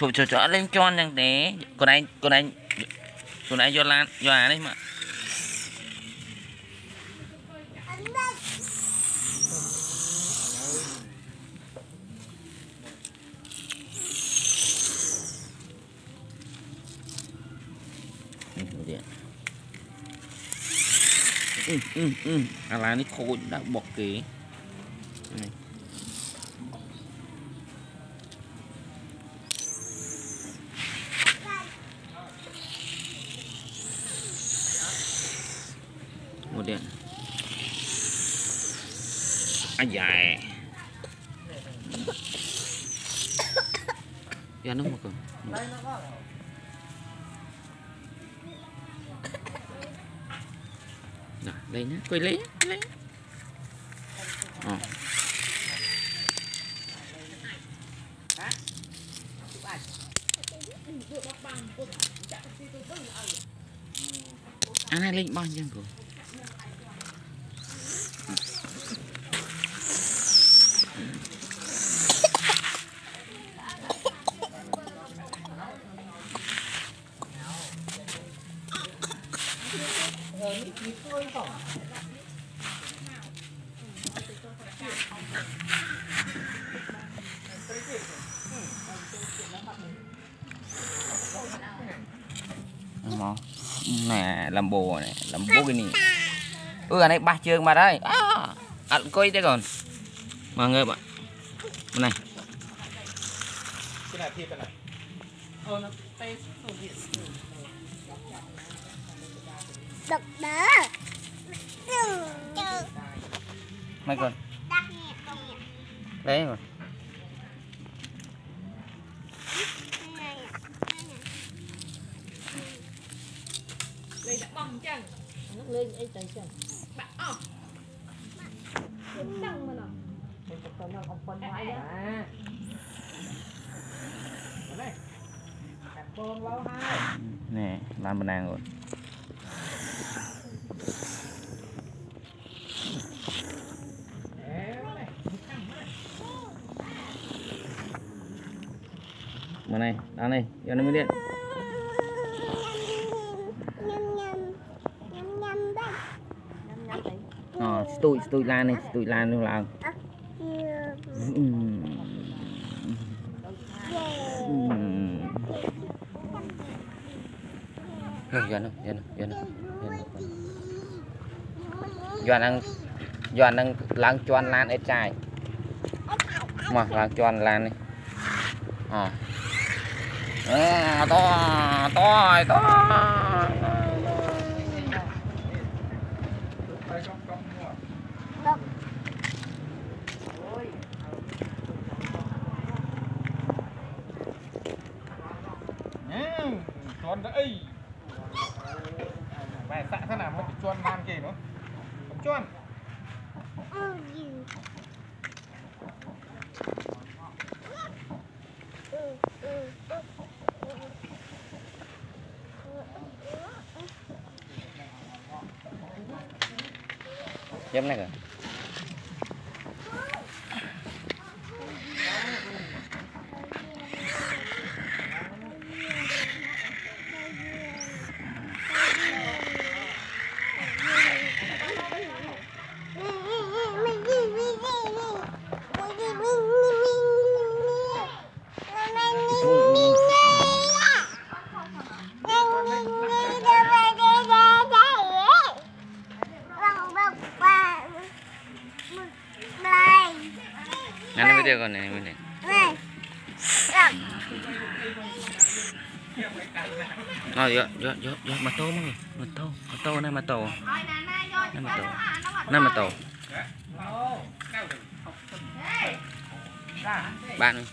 ជក់ជក់ជក់អត់លេងជន់យ៉ាងទេខ្លួនឯងខ្លួនឯងខ្លួនឯងយកឡានយកអានេះមកទៀតអាឡានេះខូចដាក់បុកគេនេះ một điện anh dài dạ, ya nó một cơm đây nhá, quay lấy, lấy. Ờ. Anh hai linh bao nhiêu rồi? Mau. Nè, làm bồ này, làm bố cái này. Ừ, anh ấy ba trường mà đây. À, ăn coi thế còn. Mọi người bạn. Này. cái này thiệt cái này con. Đắc nhẹ công nhẹ. Đấy rồi. Đã bong chân lên ấy tay chân Bạn ọc Chân mà nó. Còn nó cắt bông lâu hai. Nè, làm bên này rồi. Bên này, đó này, cho nó mới điện. Ờ, tụi tụi lan này, tụi lan luôn. Rồi, Doan đâu, Doan đâu, Doan đâu, Doan đang Doan đang lang choan lan ở trái. Mà lang choan lan này. Ờ. À, to to to. Đây, trong- chuồn đấy mày xạ thế nào mới phải chuồn man kì nữa? Không chuồn ừ này rồi Anh mới đưa con này mới này. Rồi, vô, vô, vô, vô, mà tô mọi người, mà tô, mà tô này mà tô, này mà tô, này mà tô. Bạn ơi.